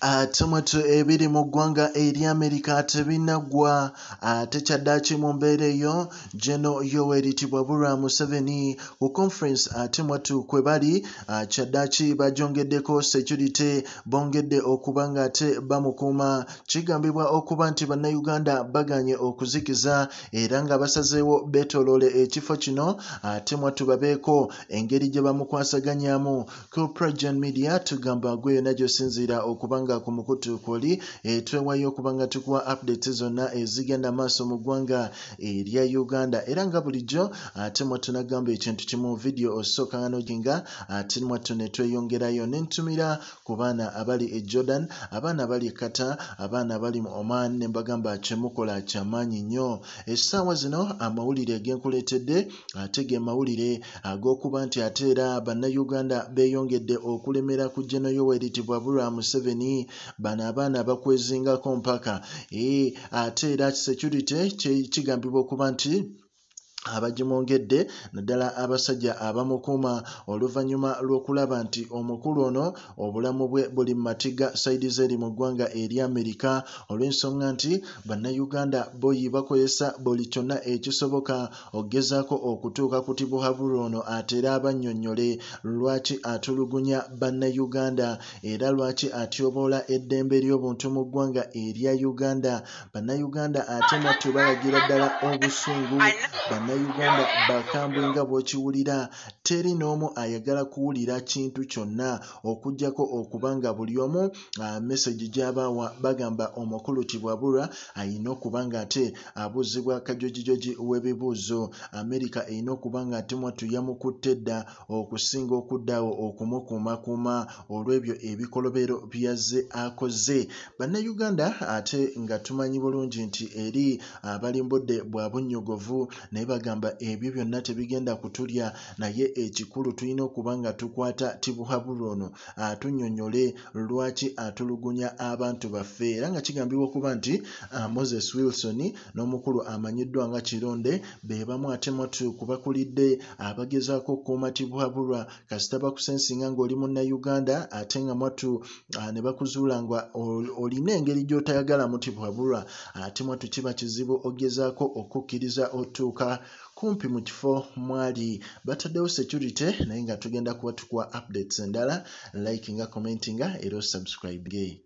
ate mwettu ebiri mu ggwanga eri amerika tebinaggwa ate kyaddaaki mu mbeera eyo. Geno yoweritibwa bulwa museveni ku conference ate mwettu kwe bali. Kyaddaaki bajongeddeko security bongedde okuba nga ate bamukuuma. Kigambibwa okuba nti bannayuganda baganye okuzikiza era nga basazeewo beetooloole ekifo kino. Ate mwettu babeeko engeri gye bamukwasaganyamu ku progen media tugamba gwe yonna gy'osinziira okuba nga ku mukutu kwoli etwewayo okuba nga tukuwa updates zonna ezigenda maaso mu ggwanga erya uganda. Era nga bulijjo ate mwattu nagamba ekintu kimu vidiyo osooka nga noginga ate mwattu ne tweyongerayo nentumira ku baana abali e jordan abaana abali e kata abaana abali mu oman ne mbagamba kyemukola kyamaanyi nnyo. Essaawa zino amawulire genkuleetedde ate ge mawulire ag'okuba nti ate era bannayuganda beeyongedde okulemera ku geno yoweritibwa bulwa museveni bano abaana bakwezingako mpaka. Ee ate era security kigambibwa okuba nti abagimwongedde naddala abasajja abamukuuma oluvannyuma lw'okulaba nti omukulu ono obulamu bwe buli mu matiga saidi zeri mu ggwanga eri amerika olw'ensonga nti bannayuganda boyi bakozesa buli kyonna ekisoboka okugezaako okutuuka ku tibuhabulu ono ate era abannyonnyole. Lwaki atulugunya bannayuganda? Era lwaki atyoboola eddembe ly'obuntu mu ggwanga erya uganda? Bannayuganda ate mwattu balagira ddala obusungu bannayuganda bakambwe nga bw'okiwulira teri n'omu ayagala kuwulira kintu kyonna. Okugyako okuba nga buli omu mesagi gy'abaawa bagamba omukulu tibwabulwa ayina okuba nga ate abuuzibwa kajojijoji w'ebibuuzo. Amerika erina okuba nga ate mwattu yamukutte dda okusinga okuddaawo okumukuumakuuma olw'ebyo ebikolobero byazze akoze. Bannayuganda ate nga tumanyi bulungi nti eri abalimbudde bwa bunnyogovu naye bagamba ebyo byonna tebigenda kutulya naye ekikulu tulina okuba nga tukwata tibuhabulu ono atunnyonnyole lwaki atulugunya abantu baffe. Era nga kigambibwa okuba nti moses wilson n'omukulu amanyiddwa nga kironde be bamu ate mwatu kubakulidde abagezaako okukuuma tibuhabulwa. Kasita bakusensinga ng'oli munnayuganda ate nga mwattu uh, ne bakuzuula nga olina engeri gy'otayagalamu tibuhabulwa ate mwattu kiba kizibu ogezaako okukkiriza otuuka kumpi mu kifo mwali. Bataddewo security naye nga tugenda kuba tukuwa updates endala like nga commentinga era osubscribe